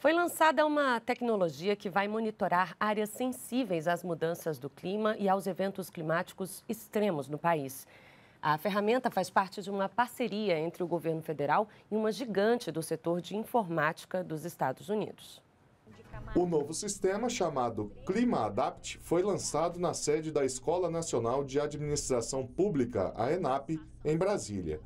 Foi lançada uma tecnologia que vai monitorar áreas sensíveis às mudanças do clima e aos eventos climáticos extremos no país. A ferramenta faz parte de uma parceria entre o governo federal e uma gigante do setor de informática dos Estados Unidos. O novo sistema, chamado Clima Adapt, foi lançado na sede da Escola Nacional de Administração Pública, a ENAP, em Brasília.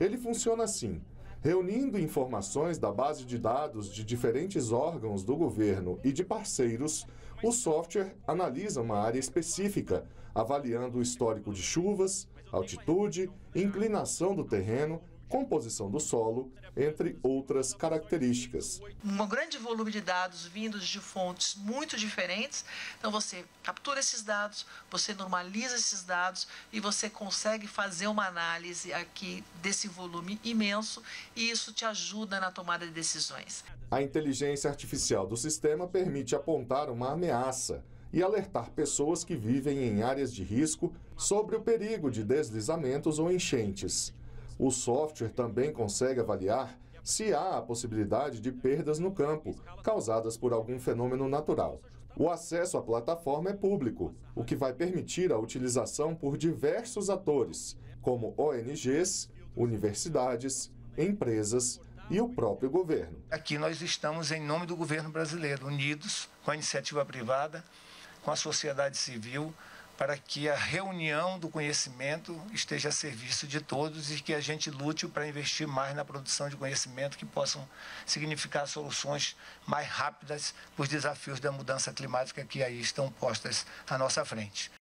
Ele funciona assim reunindo informações da base de dados de diferentes órgãos do governo e de parceiros, o software analisa uma área específica, avaliando o histórico de chuvas, altitude, inclinação do terreno composição do solo, entre outras características. Um grande volume de dados vindos de fontes muito diferentes. Então você captura esses dados, você normaliza esses dados e você consegue fazer uma análise aqui desse volume imenso e isso te ajuda na tomada de decisões. A inteligência artificial do sistema permite apontar uma ameaça e alertar pessoas que vivem em áreas de risco sobre o perigo de deslizamentos ou enchentes. O software também consegue avaliar se há a possibilidade de perdas no campo, causadas por algum fenômeno natural. O acesso à plataforma é público, o que vai permitir a utilização por diversos atores, como ONGs, universidades, empresas e o próprio governo. Aqui nós estamos em nome do governo brasileiro, unidos com a iniciativa privada, com a sociedade civil, para que a reunião do conhecimento esteja a serviço de todos e que a gente lute para investir mais na produção de conhecimento que possam significar soluções mais rápidas para os desafios da mudança climática que aí estão postas à nossa frente.